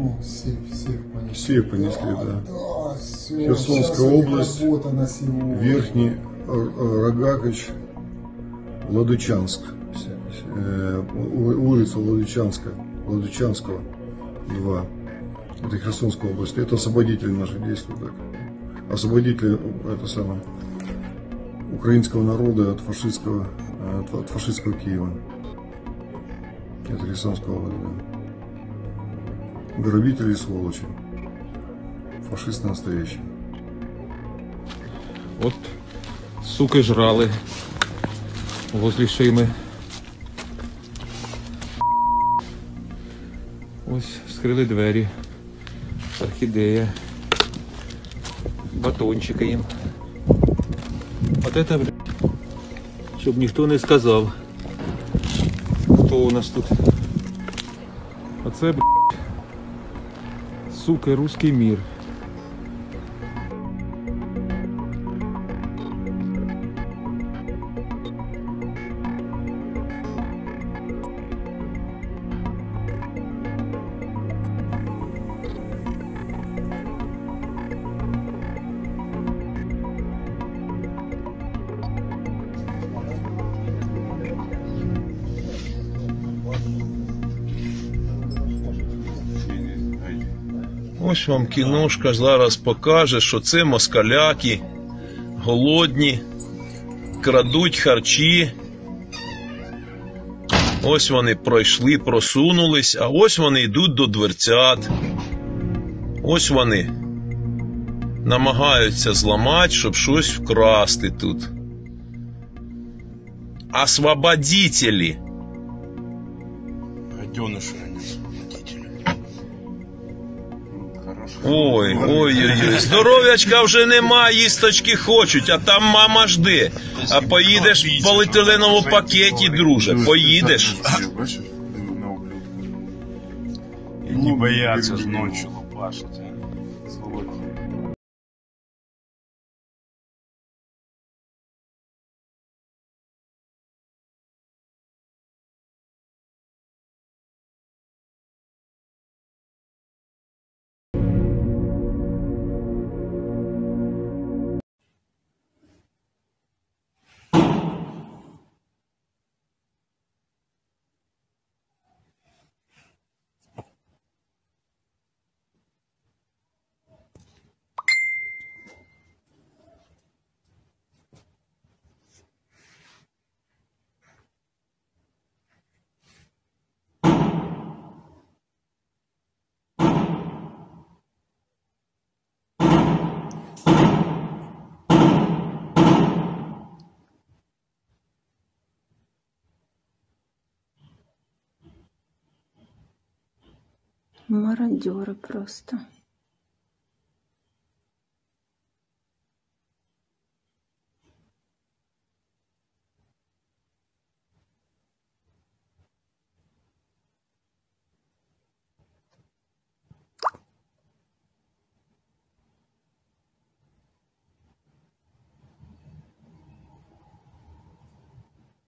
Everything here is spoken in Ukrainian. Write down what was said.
Ну, всех, всех понесли. Всех понесли, да. Да, все. Херсонская область, на сегодня. Верхний Рогакович, Ладычанск. Э, улица Ладычанская, Ладычанского, 2. Это Херсонская область. Это освободители наших действий. Так. Освободители, это самое, украинского народа от фашистского, от, от фашистского Киева. Это Херсонская область, да. Грабители и сволочи. Фашист настоящий. От суки жрали возле шими. Ось скрили двері. Орхідея. Батончики їм. От это, бля, щоб ніхто не сказав. Хто у нас тут? Оце, бля, суки, руський мір. Ось вам кіношка зараз покаже, що це москаляки, голодні, крадуть харчі. Ось вони пройшли, просунулись, а ось вони йдуть до дверцят. Ось вони намагаються зламати, щоб щось вкрасти тут. Освободителі. Гаденыши они освободители. Ой, ой, ой, ой. Здоров'ячка вже нема, їсточки хочуть, а там мама жде. А поїдеш в поліетиленовому пакеті, друже, поїдеш. Не бояться ж ночі лупашити. Мародеры просто.